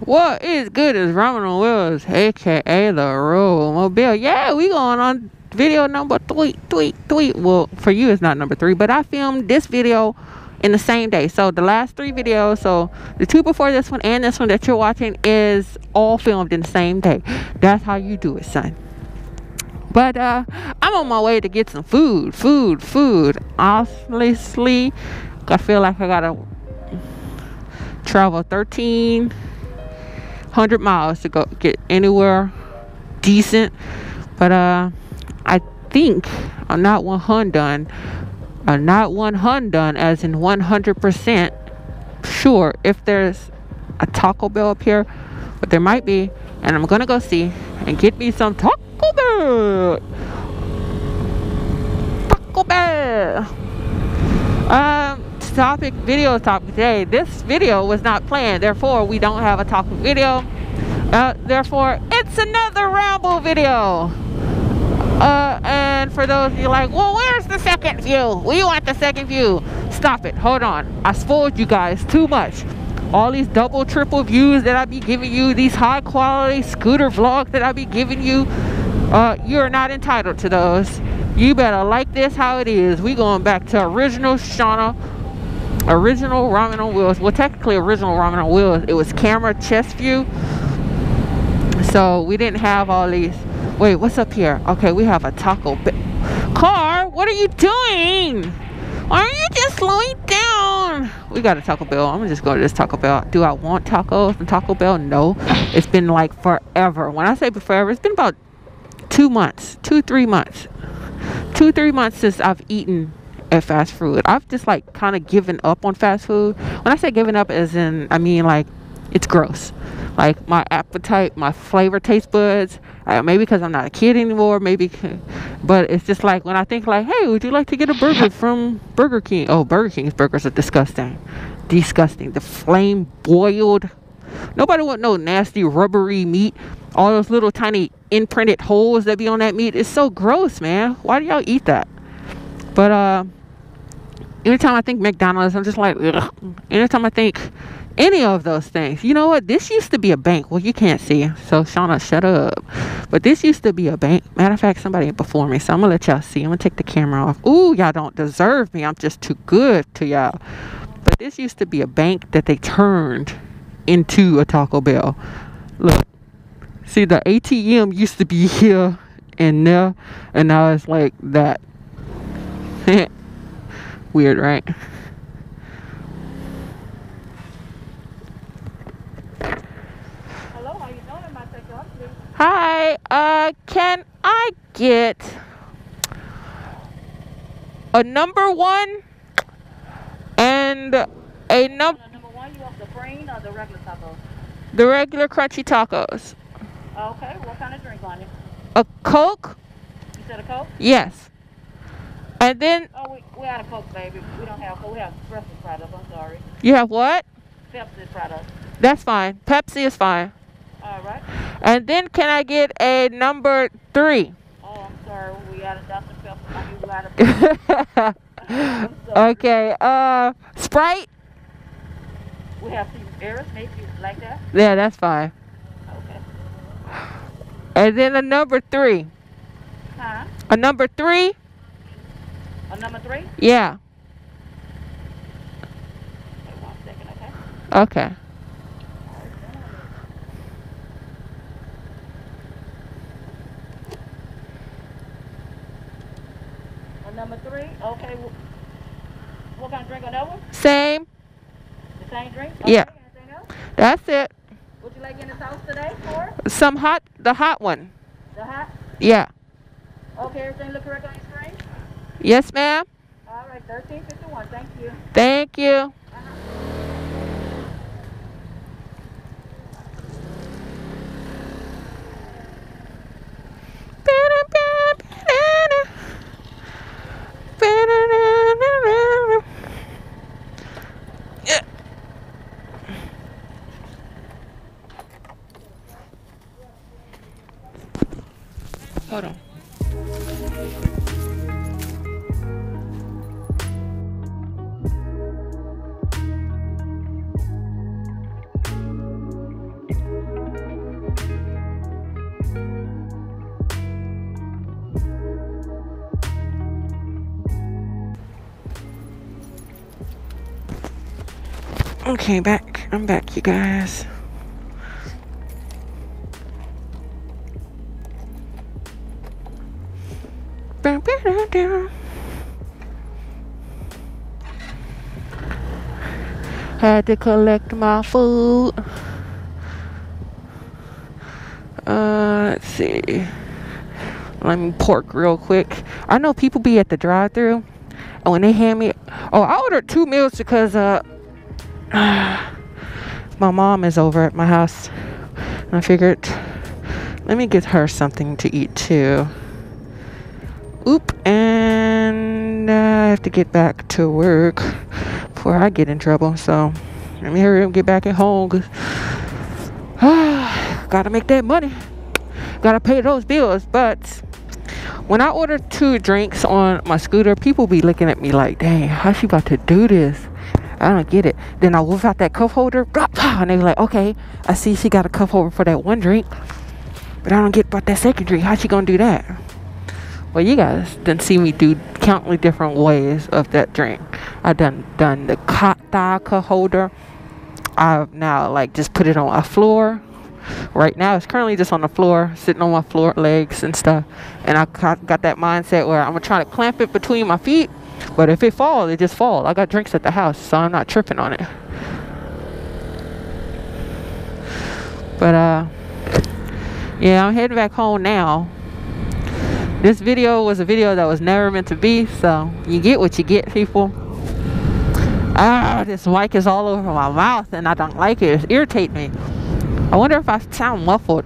What is good is Ramen Wills, aka the Romobile. Yeah, we going on video number three, three, three. Well, for you it's not number three, but I filmed this video in the same day. So the last three videos, so the two before this one and this one that you're watching is all filmed in the same day. That's how you do it, son. But uh, I'm on my way to get some food, food, food. Honestly, I feel like I gotta travel 13 hundred miles to go get anywhere decent. But uh, I think I'm not one hun done. I'm not one hun done, as in 100% sure if there's a Taco Bell up here, but there might be, and I'm gonna go see and get me some Taco Bell. Taco Bell. Um, topic video topic today. This video was not planned, therefore we don't have a topic video. Uh, therefore, it's another ramble video. Uh, and for those of you like, well, where's the second view? We want the second view. Stop it. Hold on. I spoiled you guys too much. All these double, triple views that I be giving you, these high quality scooter vlogs that I be giving you, uh, you're not entitled to those. You better like this how it is. We going back to original Shauna original ramen on wheels. Well technically original ramen on wheels. It was camera chest view. So we didn't have all these. Wait what's up here? Okay we have a taco car what are you doing? Are you just slowing down we got a taco bell. I'm gonna just go to this taco bell. Do i want tacos from taco bell? No. It's been like forever. When i say forever it's been about two months two three months. Two three months since i've eaten at fast food. I've just like kind of given up on fast food. When I say giving up, as in, I mean like it's gross. Like my appetite, my flavor taste buds. Uh, maybe because I'm not a kid anymore. Maybe, but it's just like when I think like, hey, would you like to get a burger from Burger King? Oh, Burger King's burgers are disgusting, disgusting. The flame boiled. Nobody want no nasty rubbery meat. All those little tiny imprinted holes that be on that meat. It's so gross, man. Why do y'all eat that? But uh, anytime I think McDonald's, I'm just like, ugh. anytime I think any of those things, you know what? This used to be a bank. Well, you can't see, so Shauna, shut up. But this used to be a bank. Matter of fact, somebody before me, so I'm gonna let y'all see. I'm gonna take the camera off. Ooh, y'all don't deserve me. I'm just too good to y'all. But this used to be a bank that they turned into a Taco Bell. Look, see, the ATM used to be here and there, and now it's like that. Weird, right? Hello, how you doing? Am I take your please? Hi, uh, can I get a number one and a num number one, you want the green or the regular tacos? the regular crunchy tacos? Okay, what kind of drink on it? A Coke? You said a Coke? Yes. And then Oh, we, we out of Coke, baby. We don't have Coke. We have Pepsi products. I'm sorry. you have what? Pepsi products. That's fine. Pepsi is fine. All right. And then can I get a number three? Oh, I'm sorry. We out of Dr. Pepper. I mean, we of Pepsi. Okay, uh, Sprite? We have some errors, maybe like that? Yeah, that's fine. Okay. And then a number three. Huh? A number three? A number three? Yeah. Wait one second, okay? Number three? Okay. wh- What kind of drink on that one? Same. The same drink? Yeah. Anything else? That's it. Would you like in the sauce today for Some hot, the hot one. the hot? Yeah. Okay, everything look correct on your screen? Yes, ma'am. All right, thirteen fifty-one, thank you. Thank you. Okay, back. I'm back, you guys. Had to collect my food. Uh, let's see. Let me pork real quick. I know people be at the drive-through, and when they hand me, oh, I ordered two meals because uh, my mom is over at my house. I figured, let me get her something to eat too. Oop, and uh, I have to get back to work before I get in trouble. So let me hurry up and get back at home. Cause, uh, gotta make that money. Gotta pay those bills. But when I order two drinks on my scooter, people be looking at me like, dang, how's she about to do this? I don't get it. Then I whip out that cup holder, and they are like, okay, I see she got a cup holder for that one drink, but I don't get about that second drink. How's she gonna do that? Well, you guys didn't see me do countless different ways of that drink. I done done the vodka holder. I've now like just put it on a floor. Right now, it's currently just on the floor, sitting on my floor legs and stuff. And I got that mindset where I'm gonna try to clamp it between my feet. But if it falls, it just falls. I got drinks at the house, so I'm not tripping on it. But uh, yeah, I'm heading back home now. This video was a video that was never meant to be so you get what you get people. Ah this mic is all over my mouth and I don't like it. It irritates me. I wonder if I sound muffled.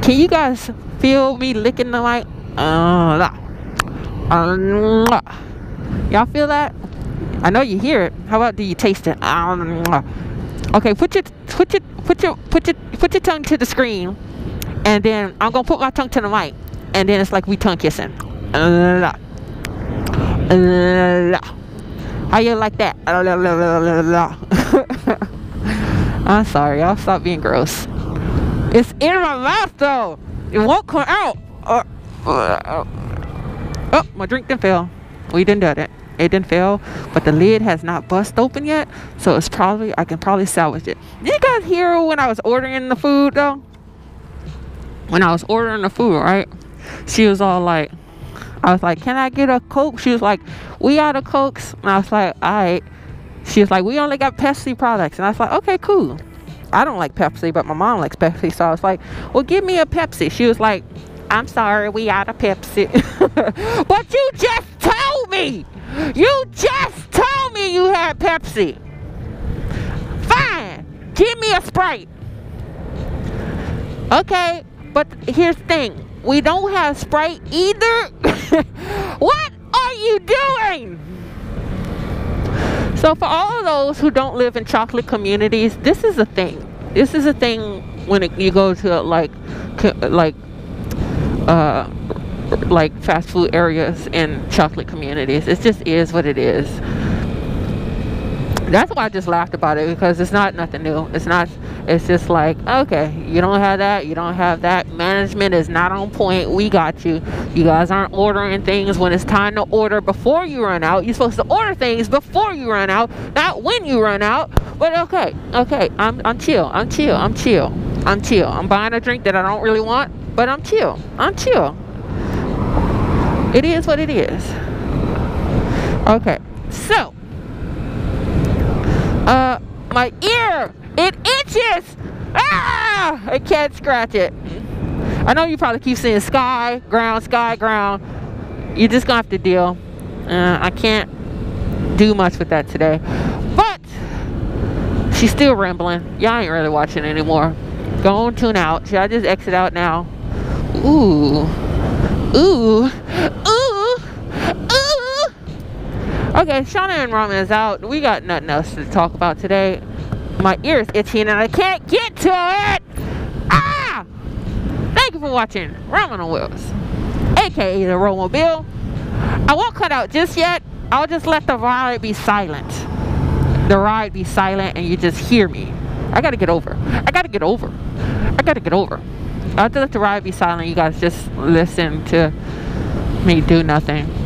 Can you guys feel me licking the mic? Uh, uh, y'all feel that I know you hear it how about do you taste it uh, okay put your put your put your put your put your tongue to the screen and then I'm gonna put my tongue to the mic and then it's like we tongue kissing. How you like that? I'm sorry, I'll stop being gross. It's in my mouth though. It won't come out. oh, my drink didn't fail. We didn't do it. It didn't fail, but the lid has not bust open yet, so it's probably I can probably salvage it. Did you guys hear when I was ordering the food though? When I was ordering the food, right? she was all like, I was like, can I get a Coke? She was like, we out of Cokes. And I was like, all right. She was like, we only got Pepsi products. And I was like, okay, cool. I don't like Pepsi, but my mom likes Pepsi. So I was like, well, give me a Pepsi. She was like, I'm sorry, we out of Pepsi. but you just me. You just told me you had Pepsi. Fine. Give me a Sprite. Okay, but here's the thing we don't have Sprite either. what are you doing? So for all of those who don't live in chocolate communities, this is a thing. This is a thing when it, you go to like like uh like fast food areas in chocolate communities. It just is what it is that's why I just laughed about it because it's not nothing new. It's not. It's just like okay, you don't have that. You don't have that. Management is not on point. We got you. You guys aren't ordering things when it's time to order before you run out. You're supposed to order things before you run out, not when you run out. But okay, okay, I'm I'm chill. I'm chill. I'm chill. I'm chill. I'm buying a drink that I don't really want, but I'm chill. I'm chill. It is what it is. Okay, so uh, my ear, it itches. Ah, I can't scratch it. I know you probably keep saying sky, ground, sky, ground. You're just gonna have to deal. Uh, I can't do much with that today. But she's still rambling. Y'all ain't really watching anymore. Go on, tune out. Should I just exit out now? Ooh. Ooh. Okay, Shauna and Ramen is out. We got nothing else to talk about today. My ear's itching and I can't get to it. Ah! Thank you for watching Ramen on Wheels, aka the Romobile. I won't cut out just yet. I'll just let the ride be silent. The ride be silent and you just hear me. I gotta get over. I gotta get over. I gotta get over. I'll just let the ride be silent. You guys just listen to me do nothing.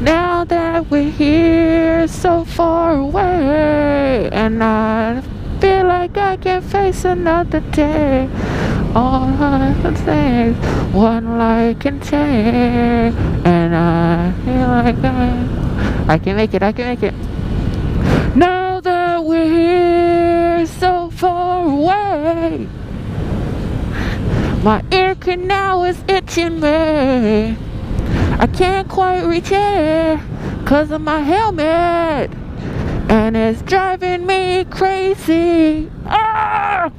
Now that we're here so far away, and I I can face another day. All the things one life can change, and I feel like I, I can make it. I can make it. Now that we're here so far away, my ear canal is itching me. I can't quite reach it cause of my helmet. And it's driving me crazy. Ah!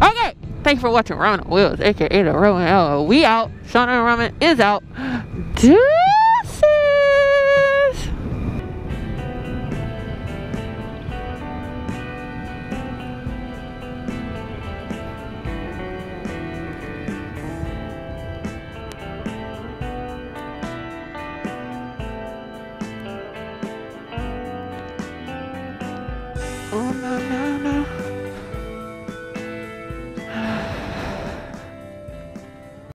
okay, thanks for watching on Wheels, aka the Ramen L. We out. Shauna and Roman is out. Deuces!